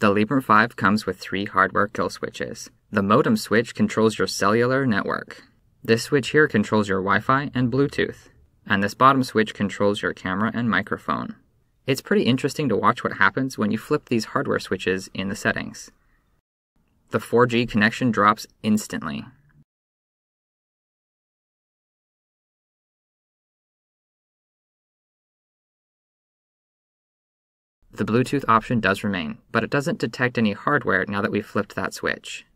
The Librem 5 comes with three hardware kill switches. The modem switch controls your cellular network. This switch here controls your Wi Fi and Bluetooth. And this bottom switch controls your camera and microphone. It's pretty interesting to watch what happens when you flip these hardware switches in the settings. The 4G connection drops instantly. The Bluetooth option does remain, but it doesn't detect any hardware now that we've flipped that switch.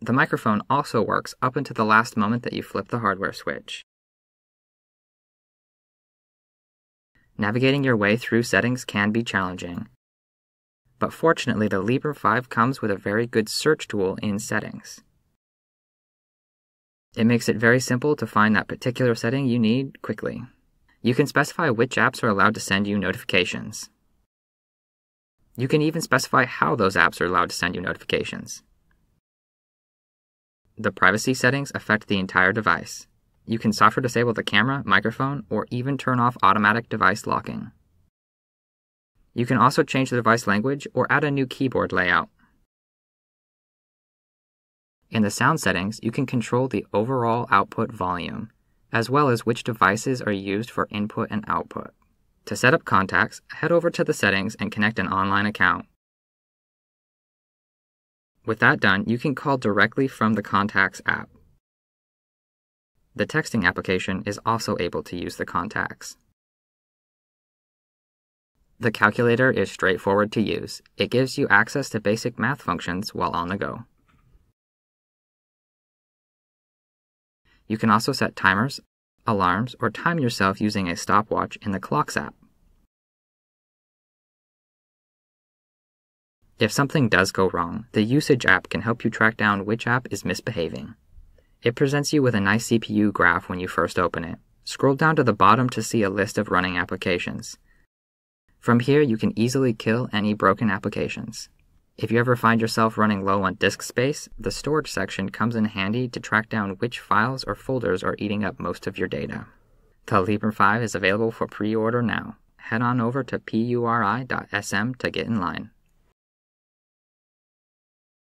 The microphone also works up until the last moment that you flip the hardware switch. Navigating your way through settings can be challenging, but fortunately the Librem 5 comes with a very good search tool in settings. It makes it very simple to find that particular setting you need quickly. You can specify which apps are allowed to send you notifications. You can even specify how those apps are allowed to send you notifications. The privacy settings affect the entire device. You can software disable the camera, microphone, or even turn off automatic device locking. You can also change the device language or add a new keyboard layout. In the sound settings, you can control the overall output volume, as well as which devices are used for input and output. To set up contacts, head over to the settings and connect an online account. With that done, you can call directly from the Contacts app. The texting application is also able to use the contacts. The calculator is straightforward to use. It gives you access to basic math functions while on the go. You can also set timers, alarms, or time yourself using a stopwatch in the Clocks app. If something does go wrong, the Usage app can help you track down which app is misbehaving. It presents you with a nice CPU graph when you first open it. Scroll down to the bottom to see a list of running applications. From here, you can easily kill any broken applications. If you ever find yourself running low on disk space, the storage section comes in handy to track down which files or folders are eating up most of your data. The Librem 5 is available for pre order now. Head on over to puri.sm to get in line.